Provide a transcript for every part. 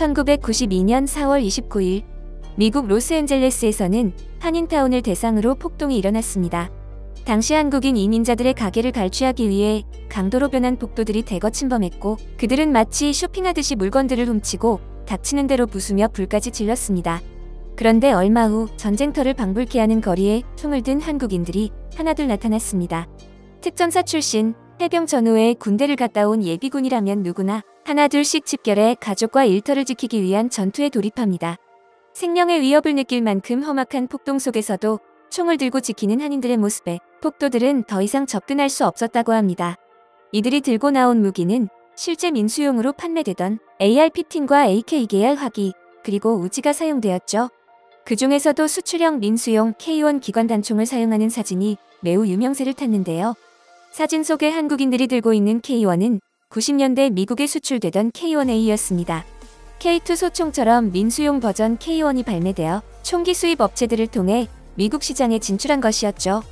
1992년 4월 29일 미국 로스앤젤레스에서는 한인타운을 대상으로 폭동이 일어났습니다. 당시 한국인 이민자들의 가게를 갈취하기 위해 강도로 변한 폭도들이 대거 침범했고 그들은 마치 쇼핑하듯이 물건들을 훔치고 닥치는 대로 부수며 불까지 질렀습니다. 그런데 얼마 후 전쟁터를 방불케 하는 거리에 총을 든 한국인들이 하나둘 나타났습니다. 특전사 출신, 해병 전후에 군대를 갔다 온 예비군이라면 누구나 하나 둘씩 집결해 가족과 일터를 지키기 위한 전투에 돌입합니다. 생명의 위협을 느낄 만큼 험악한 폭동 속에서도 총을 들고 지키는 한인들의 모습에 폭도들은 더 이상 접근할 수 없었다고 합니다. 이들이 들고 나온 무기는 실제 민수용으로 판매되던 AR-15과 AK-계열 화기, 그리고 우지가 사용되었죠. 그 중에서도 수출형 민수용 K1 기관단총을 사용하는 사진이 매우 유명세를 탔는데요. 사진 속에 한국인들이 들고 있는 K1은 90년대 미국에 수출되던 K1A였습니다. K2 소총처럼 민수용 버전 K1이 발매되어 총기 수입 업체들을 통해 미국 시장에 진출한 것이었죠.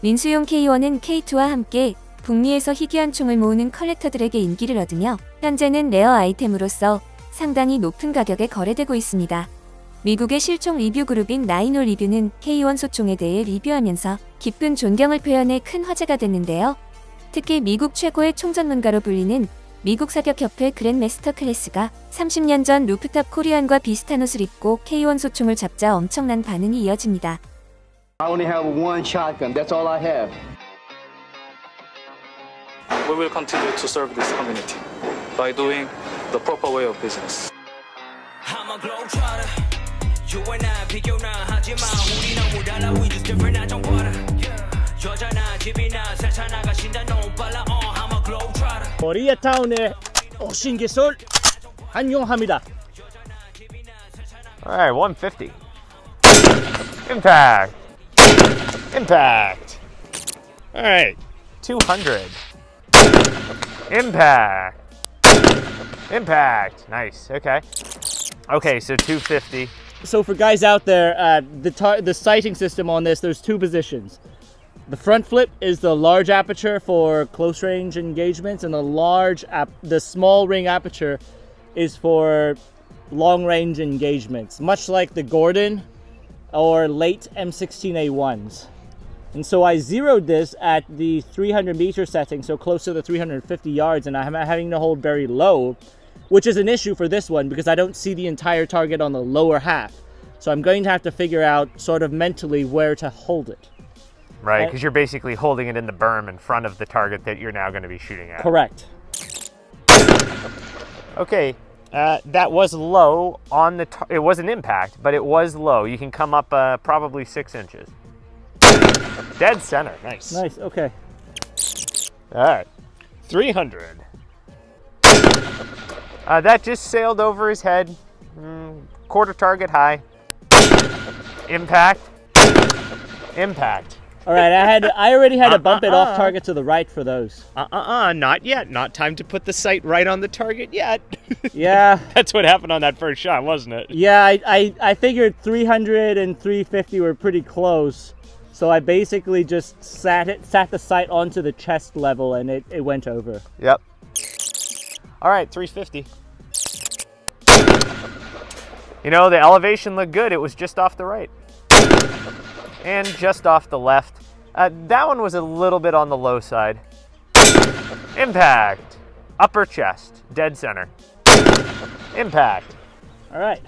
민수용 K1은 K2와 함께 북미에서 희귀한 총을 모으는 컬렉터들에게 인기를 얻으며 현재는 레어 아이템으로서 상당히 높은 가격에 거래되고 있습니다. 미국의 실총 리뷰 그룹인 나이노 리뷰는 K1 소총에 대해 리뷰하면서 깊은 존경을 표현해 큰 화제가 됐는데요. 특히 미국 최고의 총전문가로 불리는 미국 사격협회 그랜마스터 클래스가 30년 전 루프탑 코리안과 비슷한 옷을 입고 K1 소총을 잡자 엄청난 반응이 이어집니다. I only have one shotgun. That's all I have. We will continue to serve this community by doing the proper way of business. I'm a globetrotter. You and I 비교나 하지 마 우리 너무 달라 we just different I don't wanna 여자나 집이나 세차 나가신다 너무 빨라 uh, I'm a globetrotter 코리아타운에 오신 기술 환영합니다. All right, 150. Impact. Impact. All right, 200. Impact. Impact. Nice. Okay. Okay, so 250. So for guys out there, uh, the tar- the sighting system on this, there's two positions. The front flip is the large aperture for close range engagements, and the large the small ring aperture is for long range engagements, much like the Gordon or late M16A1s. And so I zeroed this at the 300 meter setting, so close to the 350 yards, and I'm having to hold very low, which is an issue for this one because I don't see the entire target on the lower half. So I'm going to have to figure out sort of mentally where to hold it. Right, because you're basically holding it in the berm in front of the target that you're now going to be shooting at. Correct. Okay, uh, that was low on the. Tar- it was an impact, but it was low. You can come up uh, probably six inches. Dead center. Nice. Nice. Okay. All right, 300. Uh, that just sailed over his head. Mm, quarter target high. Impact. Impact. All right. I had I already had to bump it Uh, uh, off uh. target to the right for those. Uh uh uh, not yet. Not time to put the sight right on the target yet. Yeah. That's what happened on that first shot, wasn't it? Yeah, I, I, I figured 300 and 350 were pretty close. So I basically just sat it sat the sight onto the chest level and it, it went over. Yep. All right, 350. You know, the elevation looked good. It was just off the right. And just off the left. Uh, that one was a little bit on the low side. Impact. Upper chest. Dead center. Impact. All right.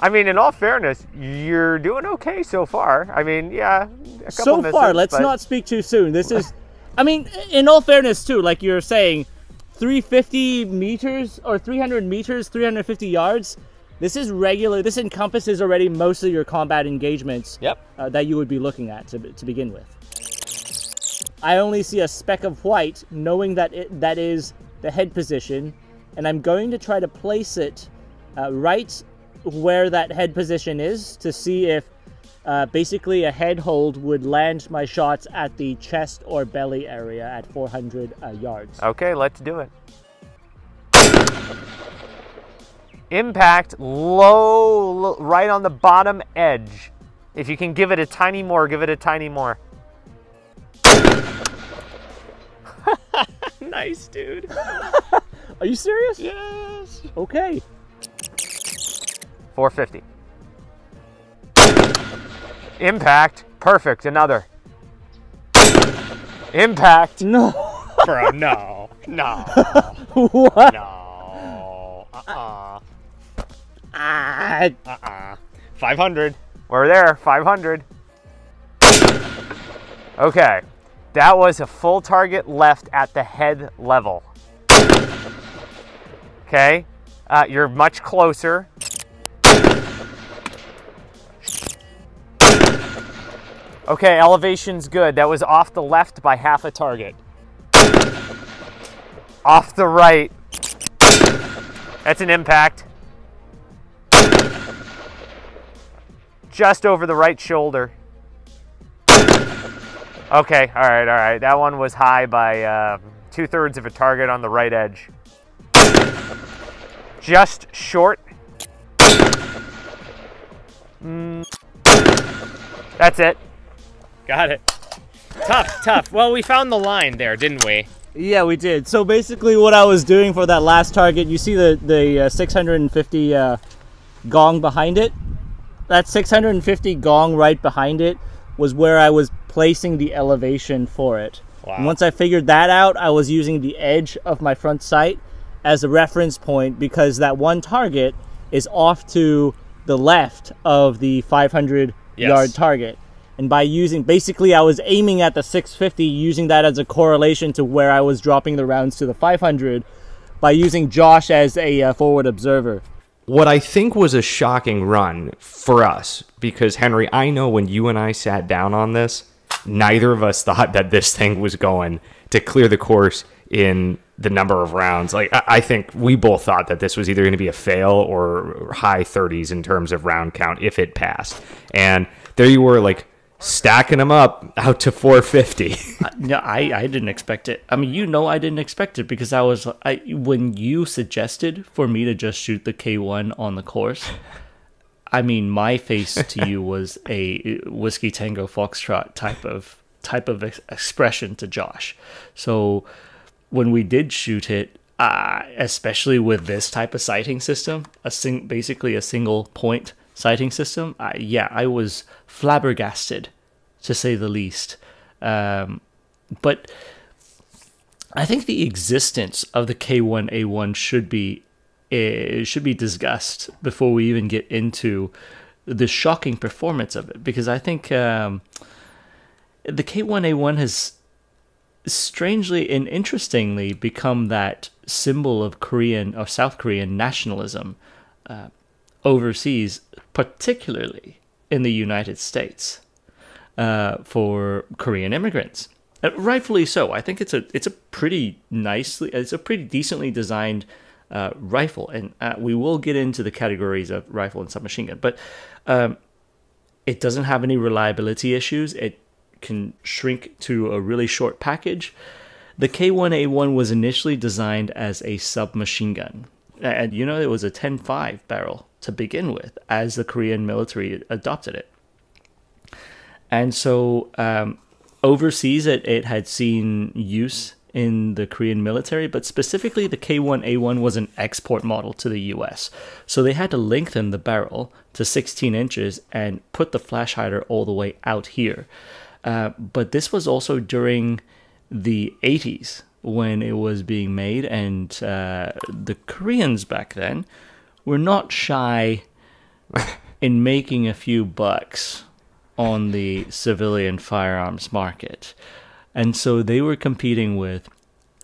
I mean, in all fairness, you're doing okay so far. I mean, yeah. A couple So misses, far, let's but- not speak too soon. This is I mean, in all fairness too, like you're saying 350 meters or 300 meters, 350 yards. This is regular. This encompasses already most of your combat engagements Yep. uh, that you would be looking at to, to begin with. I only see a speck of white, knowing that it, that is the head position, and I'm going to try to place it uh, right where that head position is to see if uh, basically a head hold would land my shots at the chest or belly area at 400 uh, yards. Okay, let's do it. Impact low, lo- right on the bottom edge. If you can give it a tiny more, give it a tiny more. nice, dude. Are you serious? Yes. Okay. 450. Impact. Perfect. Another. Impact. No. Bro, no. No. what? No. Uh-uh. Ah, Uh-uh. 500. We're there. 500. Okay. That was a full target left at the head level. Okay. Uh, you're much closer. Okay, elevation's good. That was off the left by half a target. Off the right. That's an impact. Just over the right shoulder. Okay, all right, all right. That one was high by uh, two thirds of a target on the right edge. Just short. Mm. That's it. Got it. Tough, tough. Well, we found the line there, didn't we? Yeah, we did. So basically, what I was doing for that last target, you see the the uh, 650 uh, gong behind it. That 650 gong right behind it was where I was placing the elevation for it. Wow. Once I figured that out, I was using the edge of my front sight as a reference point because that one target is off to the left of the 500 Yes. yard target. And by using, basically, I was aiming at the 650, using that as a correlation to where I was dropping the rounds to the 500 by using Josh as a uh, forward observer. What I think was a shocking run for us because Henry, I know when you and I sat down on this, neither of us thought that this thing was going to clear the course in the number of rounds. Like I, think we both thought that this was either going to be a fail or high 30s in terms of round count if it passed. And there you were, like stacking them up out to 450. No, I, I didn't expect it. I mean, you know, I didn't expect it because I was I when you suggested for me to just shoot the K one on the course. I mean, my face to you was a whiskey tango foxtrot type of type of ex- expression to Josh. So when we did shoot it, uh, especially with this type of sighting system, a sing- basically a single point sighting system, I, yeah, I was flabbergasted, to say the least. Um, but I think the existence of the K1A1 should be uh, should be discussed before we even get into the shocking performance of it, because I think um, the K1A1 has strangely and interestingly become that symbol of Korean or South Korean nationalism uh, overseas, particularly in the United States, uh, for Korean immigrants. Uh, rightfully so. I think it's a it's a pretty nicely it's a pretty decently designed uh, rifle, and uh, we will get into the categories of rifle and submachine gun, but um, it doesn't have any reliability issues. It can shrink to a really short package. The K1A1 was initially designed as a submachine gun. And you know, it was a 10.5 barrel to begin with, as the Korean military adopted it. And so um, overseas, it, it had seen use in the Korean military, but specifically the K1A1 was an export model to the US. So they had to lengthen the barrel to 16 inches and put the flash hider all the way out here. Uh, but this was also during the 80s when it was being made, and uh, the Koreans back then were not shy in making a few bucks on the civilian firearms market. And so they were competing with,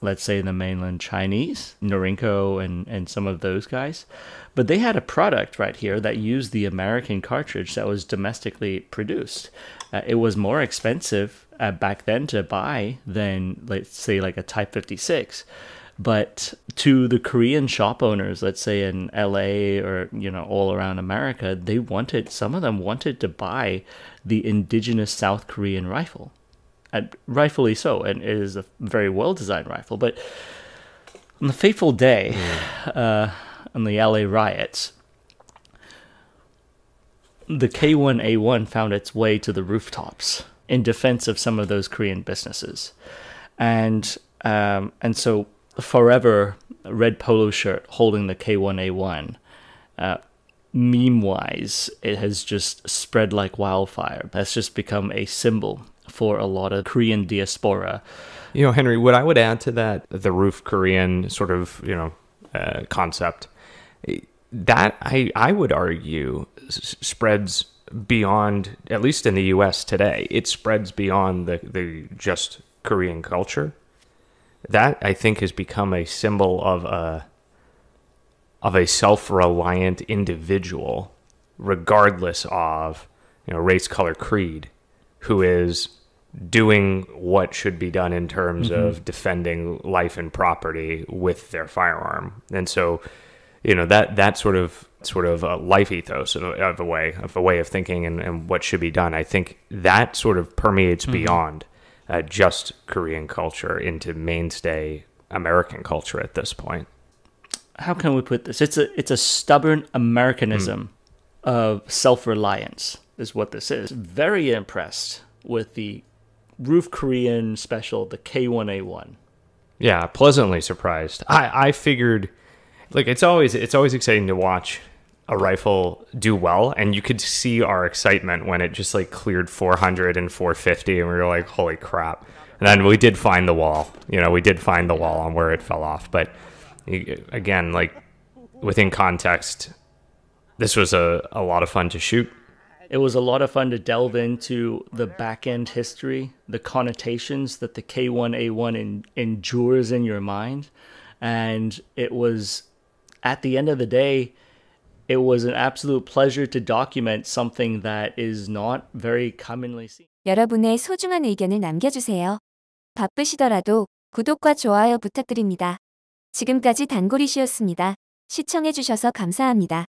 let's say, the mainland Chinese, Norinco, and, and some of those guys. But they had a product right here that used the American cartridge that was domestically produced. Uh, it was more expensive uh, back then to buy than, let's say, like a Type 56 but to the Korean shop owners, let's say in LA or you know all around America, they wanted some of them wanted to buy the indigenous South Korean rifle, and rightfully so, and it is a very well designed rifle. But on the fateful day, uh, on the LA riots, the K1A1 found its way to the rooftops in defense of some of those Korean businesses, and um, and so forever red polo shirt holding the K1A1. Uh, meme wise, it has just spread like wildfire. That's just become a symbol for a lot of Korean diaspora. You know, Henry, what I would add to that, the roof Korean sort of, you know, uh, concept, that I, I would argue s- spreads beyond, at least in the US today, it spreads beyond the, the just Korean culture. That I think has become a symbol of a of a self-reliant individual, regardless of you know race, color, creed, who is doing what should be done in terms mm-hmm. of defending life and property with their firearm. And so, you know that that sort of sort of a life ethos of a, way of a way of thinking and, and what should be done. I think that sort of permeates mm-hmm. beyond uh, just Korean culture into mainstay American culture at this point. how can we put this? It's a it's a stubborn Americanism hmm. of self-reliance is what this is. Very impressed with the Roof Korean special, the K1A1. Yeah, pleasantly surprised. I, I figured like it's always it's always exciting to watch a rifle do well and you could see our excitement when it just like cleared 400 and 450 and we were like holy crap. And then we did find the wall. You know, we did find the wall on where it fell off, but again, like within context this was a, a lot of fun to shoot. It was a lot of fun to delve into the back end history, the connotations that the K1A1 en- endures in your mind. And it was, at the end of the day, it was an absolute pleasure to document something that is not very commonly seen. 여러분의 소중한 의견을 남겨주세요. 바쁘시더라도 구독과 좋아요 부탁드립니다. 지금까지 단골이시였습니다. 시청해주셔서 감사합니다.